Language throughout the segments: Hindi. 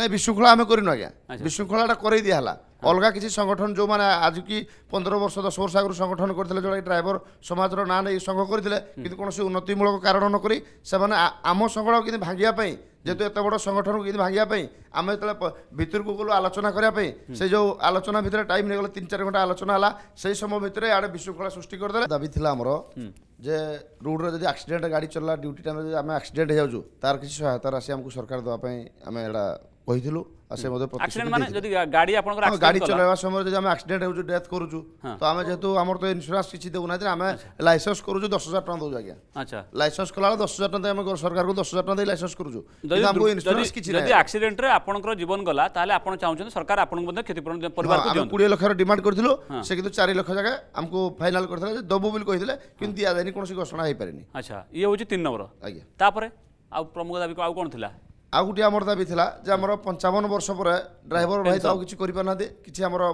ନାଇଁ ବିଶୃଙ୍ଖଳା ଆମେ କରିନୁ ଆଜ୍ଞା ବିଶୃଙ୍ଖଳାଟା କରେଇ ଦିଆହେଲା अलग किसी संगठन जो मैंने आज की पंद्रह वर्ष दस वर्ष आगे संगठन करते जोटा ड्राइवर समाज ना नहीं संघ करते कि कौन उन्नतिमूलक कारण नक से आम संघ कि भांगापी ଯେହେତु ଏତେ ବଡ଼ ସଂଗଠନକୁ କେମିତି ଭାଙ୍ଗିବା ପାଇଁ ଆମେ ଯେତେବେଳେ ଭିତରକୁ ଗଲୁ ଆଲୋଚନା କରିବା ପାଇଁ ସେ ଯେଉଁ ଆଲୋଚନା ଭିତରେ ଟାଇମ୍ ନେଇଗଲା ତିନି ଚାରି ଘଣ୍ଟା ଆଲୋଚନା ହେଲା ସେହି ସମୟ ଭିତରେ ଆଡ଼େ ବିଶୃଙ୍ଖଳା ସୃଷ୍ଟି କରିଦେଲେ ଦାବି ଥିଲା ଆମର ଯେ ରୋଡ଼ରେ ଯଦି ଆକ୍ସିଡେଣ୍ଟ ଗାଡ଼ି ଚଲା ଡ୍ୟୁଟି ଟାଇମ୍ରେ ଯଦି ଆମେ ଆକ୍ସିଡେଣ୍ଟ ହେଇଯାଉଛୁ ତାର କିଛି ସହାୟତା ରାଶି ଆମକୁ ସରକାର ଦେବା ପାଇଁ ଆମେ ଏଇଟା କହିଥିଲୁ से मते एक्सीडेंट माने जदि गाड़ी आपन को गाड़ी चलावा समय जदि हम एक्सीडेंट होजु डेथ करूजु तो हम जेतु हमर तो इंश्योरेंस किछि देउ ना हम लाइसेंस करूजु 10000 टका दउजु आज्ञा अच्छा लाइसेंस कला 10000 टका हम सरकार को 10000 टका दे लाइसेंस करूजु किंतु हमको इंश्योरेंस किछि जदि एक्सीडेंट रे आपन को जीवन गला ताले आपन चाहुचन सरकार आपन को क्षतिपूरण परिवार को दियौ 20 लाख रो डिमांड करथिलो से किंतु 4 लाख जगह हमको फाइनल करथला जे दबु बिल कहितले किंतु दिया जायनी कोनसी घोषणा होई पारिनी अच्छा ये होजु 3 नंबर आज्ञा तापरे आ प्रमुख दाबी को आ कोन थिला ଆଉ ଗୋଟିଏ ଆମର ଦାବି ଥିଲା ଯେ ଆମର ପଞ୍ଚାବନ ବର୍ଷ ପରେ ଡ୍ରାଇଭର ଭାଇ ତ ଆଉ କିଛି କରିପାରୁନାହାନ୍ତି କିଛି ଆମର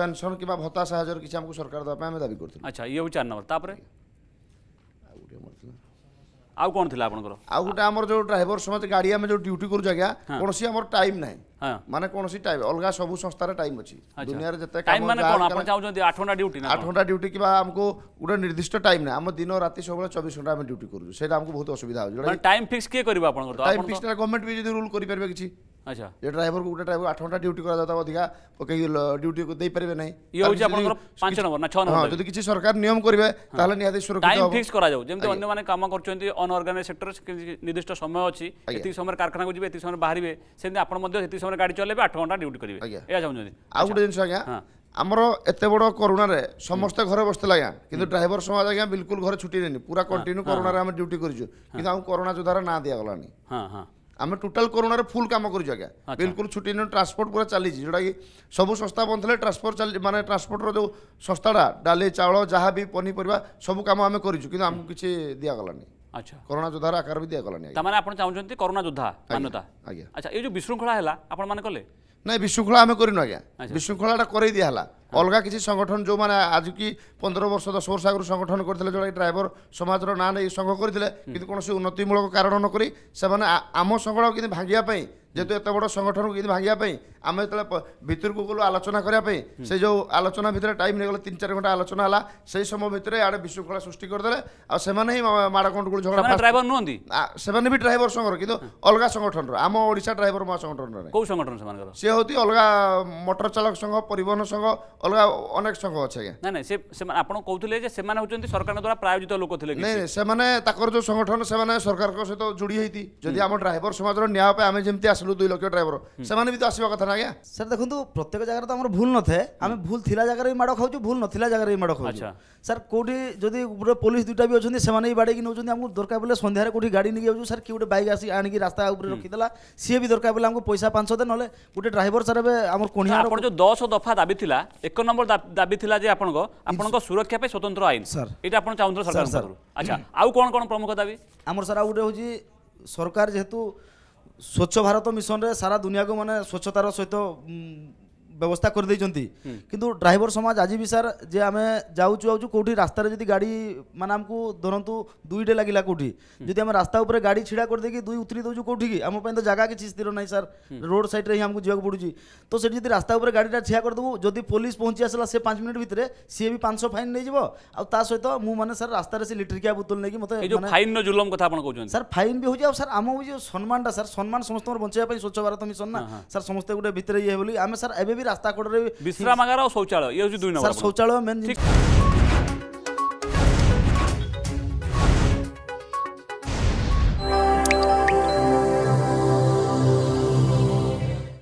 ପେନ୍ସନ୍ କିମ୍ବା ଭତ୍ତା ସାହାଯ୍ୟରେ କିଛି ଆମକୁ ସରକାର ଦେବା ପାଇଁ ଆମେ ଦାବି କରିଥିଲୁ ଆଚ୍ଛା ଇଏ ହେଉଛି ଚାରି ନମ୍ବର ତାପରେ ଆଉ ଗୋଟିଏ ଆମର ଥିଲା ଆଉ କ'ଣ ଥିଲା ଆପଣଙ୍କର ଆଉ ଗୋଟେ ଆମର ଯେଉଁ ଡ୍ରାଇଭର ସମାଜ ଗାଡ଼ି ଆମେ ଯେଉଁ ଡ୍ୟୁଟି କରୁଛୁ ଆଜ୍ଞା କୌଣସି ଆମର ଟାଇମ୍ ନାହିଁ ମାନେ କୌଣସି ଟାଇମ୍ ଅଲଗା ସବୁ ସଂସ୍ଥାରେ ଟାଇମ୍ ଅଛି ଦୁନିଆରେ ଯେତେ କାମ ଚାହୁଁଛନ୍ତି ଆଠ ଘଣ୍ଟା ଡ୍ୟୁଟି ଆଠ ଘଣ୍ଟା ଡ୍ୟୁଟି କିମ୍ବା ଆମକୁ ଗୋଟେ ନିର୍ଦ୍ଦିଷ୍ଟ ଟାଇମ୍ ନା ଆମ ଦିନ ରାତି ସବୁବେଳେ ଚବିଶ ଘଣ୍ଟା ଆମେ ଡ୍ୟୁଟି କରୁଛୁ ସେଇଟା ଆମକୁ ବହୁତ ଅସୁବିଧା ହେଉଛି ଟାଇମ୍ ଫିକ୍ସ କିଏ କରିବ ଆପଣଙ୍କର ଟାଇମ୍ ଫିକ୍ସଟା ଗଭର୍ଣ୍ଣମେଣ୍ଟ ବି ଯଦି ରୁଲ୍ କରିପାରିବେ କିଛି ଆଚ୍ଛା যে ড্রাইভরକୁ ଗୋଟେ ଡ୍ରାଇଭର ଆଠ ଘଣ୍ଟା ଡ୍ୟୁଟି କରାଯାଉଥିବ ଅଧିକା ପକେଇକି ଡ୍ୟୁଟିକୁ ଦେଇପାରିବେ ନାହିଁ ଇଏ ହେଉଛି ଆପଣଙ୍କର ପାଞ୍ଚ ନମ୍ବର ନା ଛଅ ନମ୍ବର ଯଦି କିଛି ସରକାର ନିୟମ କରିବେ ତାହେଲେ ନିହାତି ସୁରକ୍ଷିତ ଟାଇମ୍ ଫିକ୍ସ କରାଯାଉ ଯେମିତି ଅନ୍ୟମାନେ କାମ କରୁଛନ୍ତି ଅନଅର୍ଗାନାଇଜ୍ ସେକ୍ଟର ନିର୍ଦ୍ଦିଷ୍ଟ ସମୟ ଅଛି ଏତିକି ସମୟରେ କାରଖାନାକୁ ଯିବେ ଏତିକି ସମୟରେ ବାହାରିବେ ସେମିତି ଆପଣ ମଧ୍ୟ ସେତିକି ସମୟରେ ଗାଡ଼ି ଚଲେଇବେ ଆଠ ଘଣ୍ଟା ଡ୍ୟୁଟି କରିବେ ଆଜ୍ଞା ଏହା ଚାହୁଁଛନ୍ତି ଆଉ ଗୋଟେ ଜିନିଷ ଆଜ୍ଞା ଆମର ଏତେ ବଡ଼ କରୋନାରେ ସମସ୍ତେ ଘରେ ବସିଥିଲେ ଆଜ୍ଞା କିନ୍ତୁ ଡ୍ରାଇଭର ସମାଜ ଆଜ୍ଞା ବିଲକୁଲ ଘରେ ଛୁଟି ନେନି ପୁରା କଣ୍ଟିନ୍ୟୁ କରୋନାରେ ଆମେ ଡ୍ୟୁଟି କରିଛୁ କିନ୍ତୁ ଆମକୁ କରୋନା ଯୋଦ୍ଧାର ନାଁ ଦିଆଗଲାନି ହଁ ହଁ आम टोटाल कोरोना फुल कम कर बिल्कुल छुट्टी नहीं ट्रांसपोर्ट पूरा चली जोटा कि सब संस्था बंद थे ट्रांसपोर्ट मानने ट्रांसपोर्टर जो संस्थाटा डाली चावल जहाँ भी पनीपरिया सब कम आम करूँ किसी दिगलानी अच्छा कोरोना योद्धार आकार भी दिगलानी तार आप चाहते कोरोना योद्धा मान्यता अच्छा ये जो विशृंखला है आपण ना विशृंखला आम करूँ आज्ञा कर दिहला ଅଲଗା କିଛି ସଂଗଠନ ଯେଉଁମାନେ ଆଜିକି ପନ୍ଦର ବର୍ଷ ଦଶ ବର୍ଷ ଆଗରୁ ସଂଗଠନ କରିଥିଲେ ଯେଉଁଟାକି ଡ୍ରାଇଭର ସମାଜର ନାଁ ନେଇ ସଂଘ କରିଥିଲେ କିନ୍ତୁ କୌଣସି ଉନ୍ନତିମୂଳକ କାରଣ ନକରି ସେମାନେ ଆମ ସଂଘଟନ କିନ୍ତୁ ଭାଙ୍ଗିବା ପାଇଁ ଯେହେତୁ ଏତେ ବଡ଼ ସଂଗଠନକୁ କେମିତି ଭାଙ୍ଗିବା ପାଇଁ ଆମେ ଯେତେବେଳେ ଭିତରକୁ ଗଲୁ ଆଲୋଚନା କରିବା ପାଇଁ ସେ ଯେଉଁ ଆଲୋଚନା ଭିତରେ ଟାଇମ୍ ନେଇଗଲେ ତିନି ଚାରି ଘଣ୍ଟା ଆଲୋଚନା ହେଲା ସେହି ସମୟ ଭିତରେ ଆଡ଼େ ବିଶୃଙ୍ଖଳା ସୃଷ୍ଟି କରିଦେଲେ ଆଉ ସେମାନେ ହିଁ ମାଡ଼ଗଣ୍ଡଗୋଳ ଝଗଡ଼ା ଡ୍ରାଇଭର ନୁହନ୍ତି ସେମାନେ ବି ଡ୍ରାଇଭର ସଂଘର କିନ୍ତୁ ଅଲଗା ସଂଗଠନର ଆମ ଓଡ଼ିଶା ଡ୍ରାଇଭର ମହାସଂଗଠନର କେଉଁ ସଂଗଠନ ସେମାନଙ୍କର ସେ ହେଉଛି ଅଲଗା ମଟର ଚାଳକ ସଂଘ ପରିବହନ ସଂଘ ଅଲଗା ଅନେକ ସଂଘ ଅଛି ଆଜ୍ଞା ନାଇଁ ନାଇଁ ସେମାନେ ଆପଣ କହୁଥିଲେ ଯେ ସେମାନେ ହେଉଛନ୍ତି ସରକାରଙ୍କ ଦ୍ୱାରା ପ୍ରାୟୋଜିତ ଲୋକ ଥିଲେ ନାଇଁ ସେମାନେ ତାଙ୍କର ଯେଉଁ ସଂଗଠନ ସେମାନେ ସରକାରଙ୍କ ସହିତ ଯୋଡ଼ି ହେଇଛି ଯଦି ଆମ ଡ୍ରାଇଭର ସମାଜର ନ୍ୟାୟ ପାଇଁ ଆମେ ଯେମିତି ଆସିଲୁ ଆସିଲୁ ଦୁଇ ଲକ୍ଷ ଡ୍ରାଇଭର ସେମାନେ ବି ତ ଆସିବା କଥା ନା ଆଜ୍ଞା ସାର୍ ଦେଖନ୍ତୁ ପ୍ରତ୍ୟେକ ଜାଗାରେ ତ ଆମର ଭୁଲ ନଥାଏ ଆମେ ଭୁଲ ଥିଲା ଜାଗାରେ ବି ମାଡ଼ ଖାଉଛୁ ଭୁଲ ନଥିଲା ଜାଗାରେ ବି ମାଡ଼ ଖାଉଛୁ ସାର୍ କେଉଁଠି ଯଦି ଗୋଟେ ପୋଲିସ ଦୁଇଟା ବି ଅଛନ୍ତି ସେମାନେ ବି ବାଡ଼େଇକି ନେଉଛନ୍ତି ଆମକୁ ଦରକାର ବୋଲେ ସନ୍ଧ୍ୟାରେ କେଉଁଠି ଗାଡ଼ି ନେଇକି ଯାଉଛୁ ସାର୍ କିଏ ଗୋଟେ ବାଇକ୍ ଆସି ଆଣିକି ରାସ୍ତା ଉପରେ ରଖିଦେଲା ସିଏ ବି ଦରକାର ବୋଲେ ଆମକୁ ପଇସା ପାଞ୍ଚ ଦେ ନହେଲେ ଗୋଟେ ଡ୍ରାଇଭର ସାର୍ ଏବେ ଆମର କୋଣିଆ ଆପଣ ଯେଉଁ ଦଶ ଦଫା ଦାବି ଥିଲା ଏକ ନମ୍ବର ଦାବି ଥିଲା ଯେ ଆପଣଙ୍କ ଆପଣଙ୍କ ସୁରକ୍ଷା ପାଇଁ ସ୍ୱତନ୍ତ୍ର ଆଇନ ସାର୍ ଏଇଟା ଆପଣ ଚାହୁଁଥିଲେ ସରକାର ଆଚ୍ଛା ଆଉ କ'ଣ କ'ଣ ପ୍ରମୁଖ ଦାବି ଆମର ସାର୍ ଆଉ ଗୋଟେ ହେଉଛି ସରକାର ଯେହେତୁ ସ୍ୱଚ୍ଛ ଭାରତ ମିଶନରେ ସାରା ଦୁନିଆକୁ ମାନେ ସ୍ୱଚ୍ଛତାର ସହିତ ব্যবস্থা করে দিয়েছেন কিন্তু ড্রাইভর সমাজ আজি বি স্যার যে আমি যাচ্ছু আছু কোটি রাস্তার যদি গাড়ি মানে আমি ধরতু দুইটে লাগিলা কোটি যদি আমি রাস্তা উপরে গাড়ি ছিড়া করে দিয়ে দুই উতরি দেছু কোটি কি আমার তো জায়গা কিছু স্থির নাই স্যার রোড সাইডে হি আমি যাওয়া পড়ুছি তো সেটি যদি রাস্তা উপরে গাড়িটা ঠিয়া করে দেবু যদি পুলিশ পৌঁছি আসলা সে পাঁচ মিনিট ভিতরে সি বি পাঁচশো ফাইন নিয়ে যাব আর তা সহ মু মানে স্যার রাস্তায় সে লিটরিকিয়া বোতল নেই মতো ফাইন জুলম কথা আপনার কৌন স্যার ফাইন বি হচ্ছে আর স্যার আমার যে সম্মানটা স্যার সম্মান সমস্ত বঞ্চাইবা স্বচ্ছ ভারত মিশন না স্যার সমস্ত গোটে ভিতরে ইয়ে বলি আমি স্যার এবে বি रास्ता कोड रे विश्रामगार आणि शौचालय हेच 2 नंबर सर शौचालय मेन ठीक